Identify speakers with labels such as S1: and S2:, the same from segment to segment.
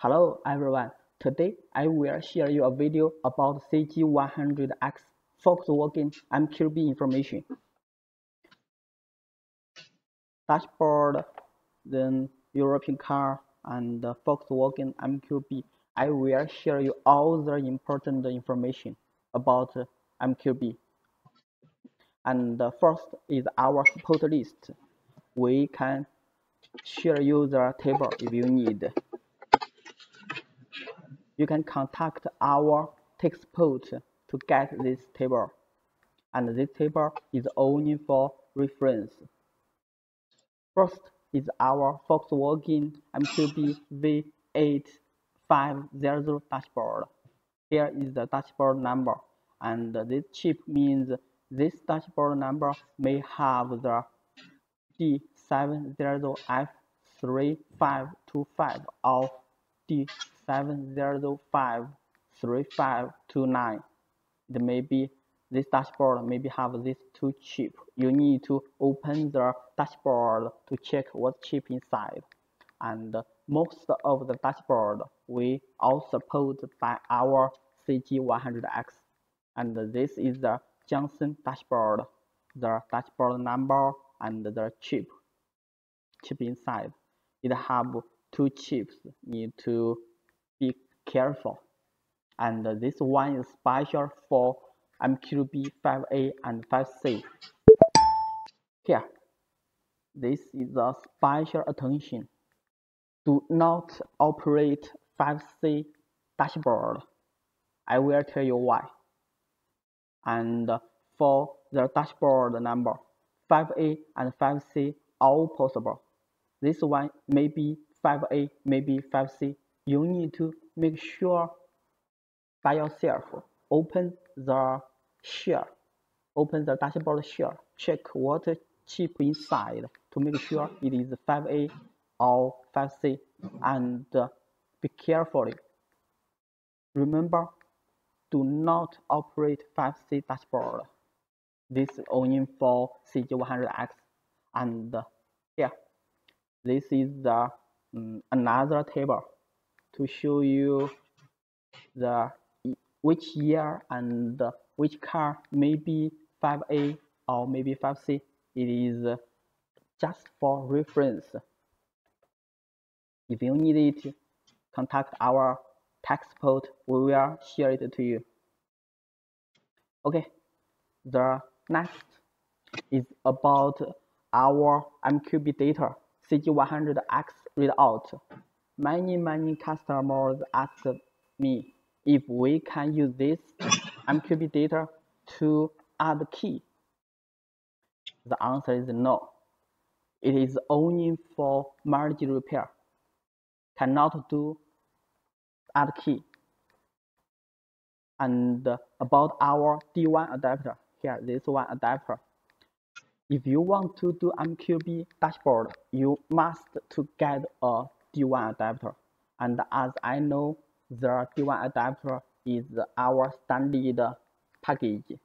S1: Hello everyone, today I will share you a video about CG100X Volkswagen MQB information. Dashboard, then European car and Volkswagen MQB. I will share you all the important information about MQB. And first is our support list. We can share you the table if you need you can contact our tech support to get this table. And this table is only for reference. First is our Volkswagen MQB V8500 dashboard. Here is the dashboard number, and this chip means this dashboard number may have the D70F3525 of D70F3529. It may be this dashboard maybe have this two chip. You need to open the dashboard to check what chip inside. And most of the dashboard we all support by our CG100X. And this is the Johnson dashboard, the dashboard number and the chip, chip inside. It have two chips need to careful and this one is special for MQB 5A and 5C. Here, this is a special attention. Do not operate 5C dashboard. I will tell you why. And for the dashboard number 5A and 5C all possible. This one may be 5A, maybe 5C, you need to make sure by yourself, open the share, open the dashboard share, check what chip inside to make sure it is 5A or 5C and be careful. Remember, do not operate 5C dashboard. This only for CG100X and here, this is the um, another table to show you the which year and which car maybe 5A or maybe 5C. It is uh, just for reference. If you need it, contact our tech support. We will share it to you. Okay, the next is about our MQB data CG100X readout. Many, many customers ask me if we can use this MQB data to add key. The answer is no. It is only for mileage repair. Cannot do add key. And about our D1 adapter, here, this one adapter. If you want to do MQB dashboard, you must to get a D1 adapter. And as I know, the D1 adapter is our standard package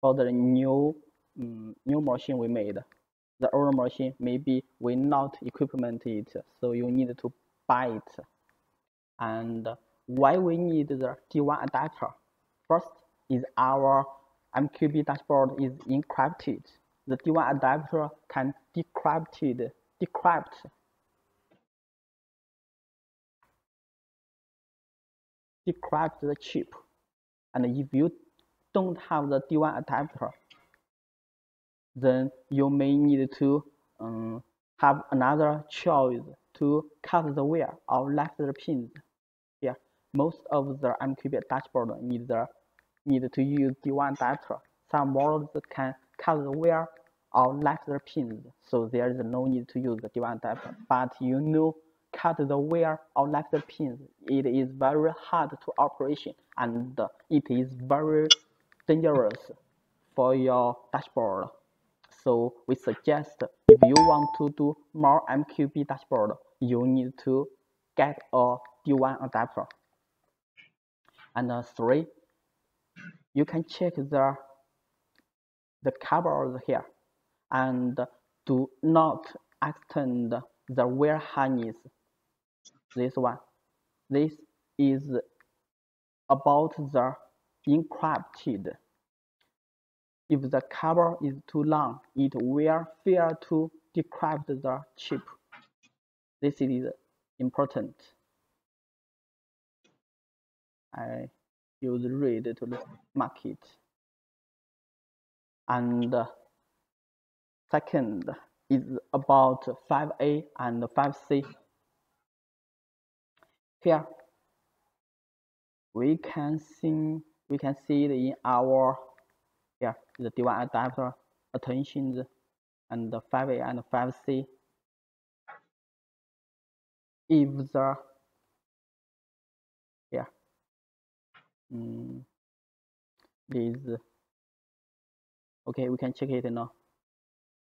S1: for the new um, new machine we made. The old machine maybe we not equipment it, so you need to buy it. And why we need the D1 adapter? First is our MQB dashboard is encrypted. The D1 adapter can decrypted, decrypt decrypt the chip. And if you don't have the D1 adapter, then you may need to um, have another choice to cut the wire or left the pins. Yeah, most of the MQB dashboard need the need to use D1 adapter. Some models can cut the wire or left the pins, so there is no need to use the D1 adapter. But you know, cut the wire or left pins, it is very hard to operation and it is very dangerous for your dashboard. So we suggest if you want to do more MQB dashboard, you need to get a D1 adapter. And uh, three, you can check the the covers here and do not extend the wire harness. This one. This is about the encrypted. If the cover is too long, it will fail to decrypt the chip. This is important. I use red to mark it. And second is about 5A and 5C. Here we can see we can see it in our here the D1 adapter attentions and 5A and 5C. If the here mm, is okay, we can check it now.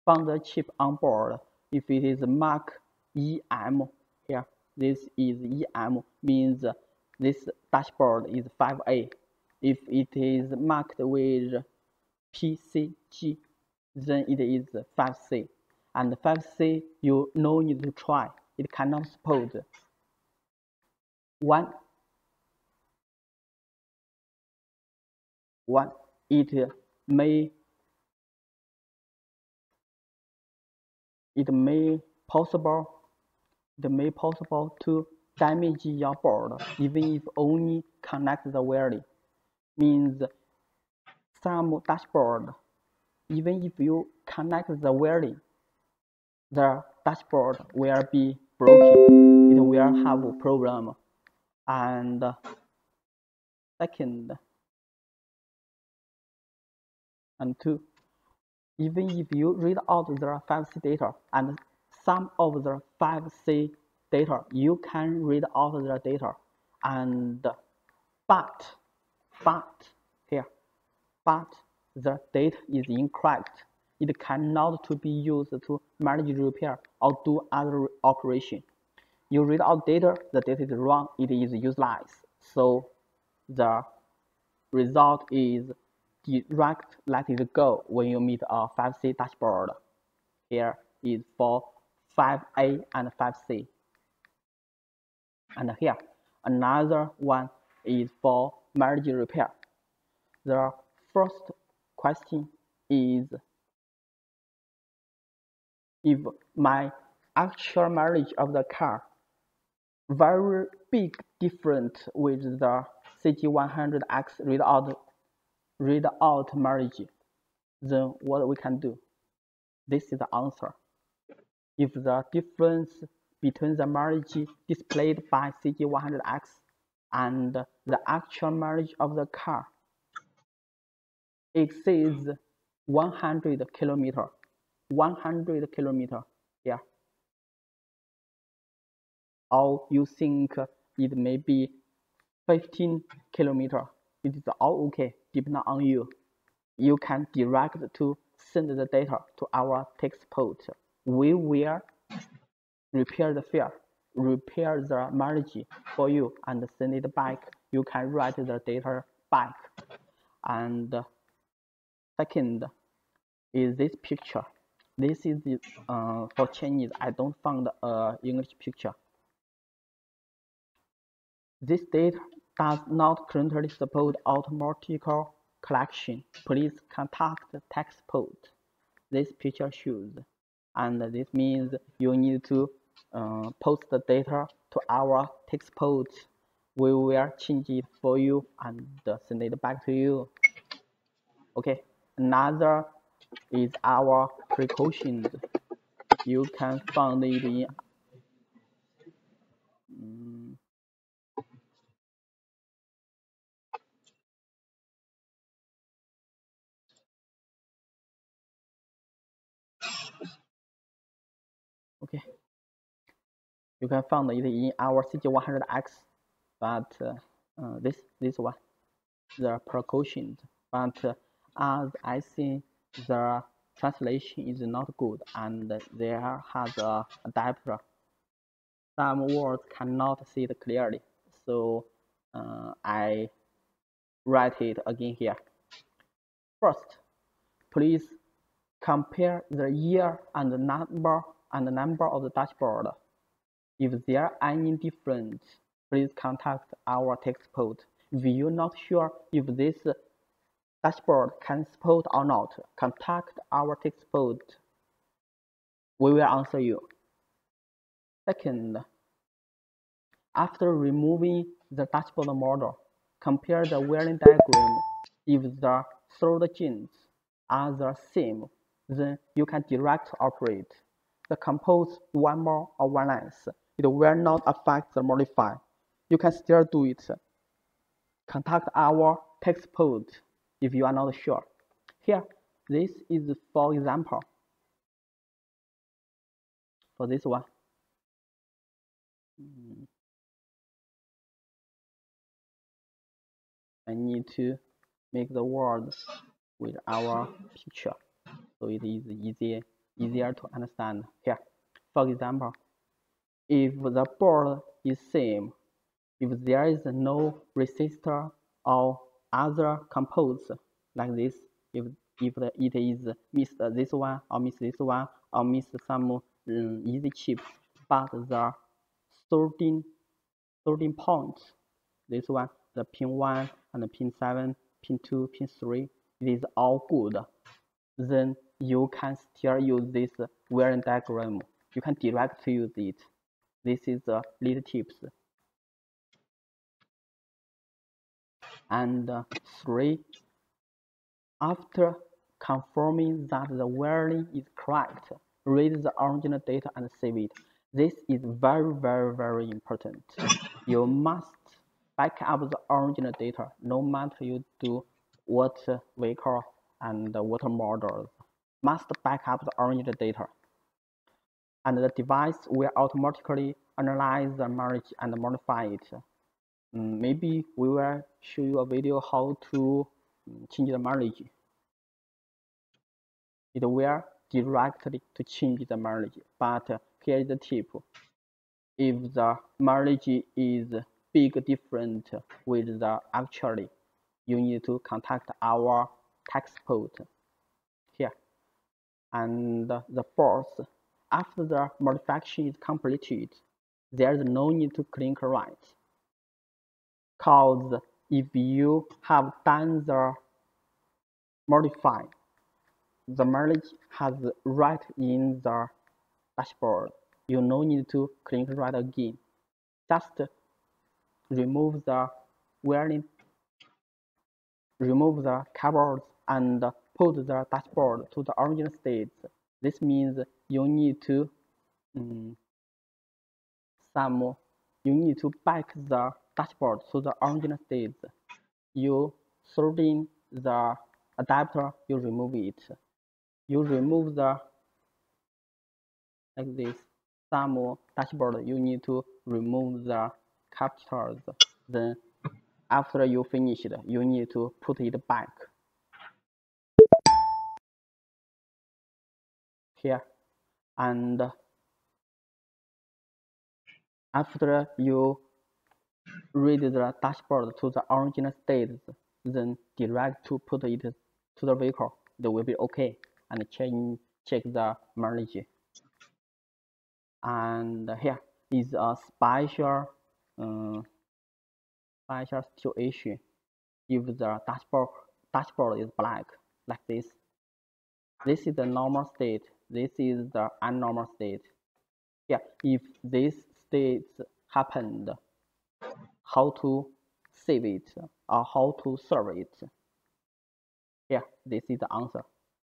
S1: Found the chip on board. If it is marked EM this is EM means this dashboard is 5A. If it is marked with PCJ, then it is 5C. And 5C, you no need to try. It cannot support one. One, it may it may possible it may possible to damage your board even if only connect the wiring means some dashboard. Even if you connect the wiring the dashboard will be broken. It will have a problem. And second and two even if you read out the 5C data and some of the 5C data. You can read out the data. And but but here but the data is incorrect. It cannot to be used to mileage repair or do other operation. You read out data the data is wrong it is useless so the result is direct let it go when you meet a 5C dashboard. Here is for 5A and 5C and here another one is for mileage repair. The first question is if my actual mileage of the car very big different with the CG100X readout readout mileage, then what we can do? This is the answer. If the difference between the mileage displayed by CG100X and the actual mileage of the car exceeds 100 kilometer 100 kilometer yeah. Or you think it may be 15 kilometer it is all okay depending on you. You can direct to send the data to our tech support we will repair the fail, repair the mileage for you and send it back. You can write the data back. And second is this picture. This is uh, for Chinese. I don't find a English picture. This data does not currently support automatic calculation. Please contact tech support. This picture shows and this means you need to uh, post the data to our tech support. We will change it for you and send it back to you. Okay, another is our precautions. You can find it in you can find it in our CG100X but uh, uh, this this one the precautions but uh, as I see the translation is not good and there has a adapter some words cannot see it clearly so uh, I write it again here. First please compare the year and the number and the number of the dashboard If there are any difference, please contact our tech support. If you're not sure if this dashboard can support or not, contact our tech support. We will answer you. Second, after removing the dashboard model, compare the wiring diagram. If the third genes are the same, then you can direct operate. The compose one more or one less. It will not affect the modify. You can still do it. Contact our support if you are not sure. Here, this is for example. For this one. I need to make the word with our picture so it is easier easier to understand here for example if the board is same if there is no resistor or other components like this if if it is miss this one or miss this one or miss some um, easy chips but the 13 13 points this one the pin 1 and pin 7 pin 2 pin 3 it is all good. Then you can still use this wiring diagram. You can direct use it this is the lead tips. And uh, three after confirming that the wiring is correct read the original data and save it. This is very very very important. You must back up the original data no matter you do what vehicle and what models must back up the original data and the device will automatically analyze the merge and modify it. Mm, maybe we will show you a video how to mm, change the mileage it will directly to change the mileage but here is the tip. If the mileage is big different with the actually you need to contact our tech support here. And the fourth after the modification is completed there is no need to click write cause if you have done the modify the mileage has right in the dashboard. You no need to click write again. Just remove the wiring remove the cardboard and put the dashboard to the original state this means you need to um, some you need to back the dashboard to the original state. You throw in the adapter you remove it. You remove the like this some dashboard you need to remove the captures. Then after you finish it you need to put it back here. And after you read the dashboard to the original state then direct to put it to the vehicle it will be okay and check check the mileage. And here is a special uh, special situation. If the dashboard dashboard is black like this this is the normal state this is the abnormal state. Yeah if this states happened how to save it or how to serve it? Yeah this is the answer.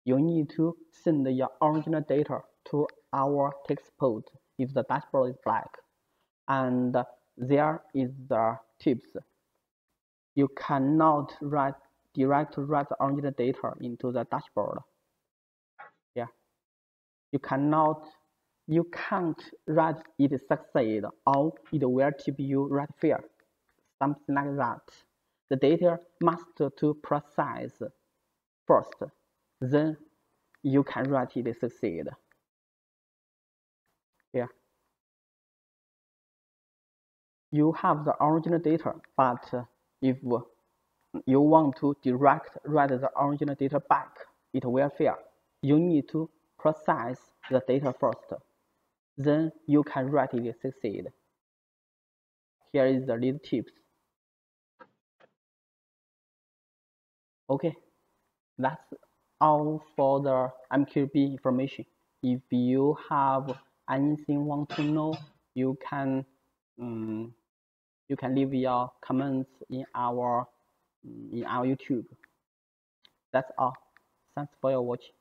S1: You need to send your original data to our tech support if the dashboard is black. And there is the tips. You cannot write direct write the original data into the dashboard you cannot you can't write it succeed or it will tip you write fail something like that. The data must to precise first then you can write it succeed. Here you have the original data but if you want to direct write the original data back it will fail. You need to process the data first. then you can write it succeed. Here is the lead tips. Okay, that's all for the MQB information. If you have anything want to know, you can um, you can leave your comments in our in our YouTube. That's all. Thanks for your watching.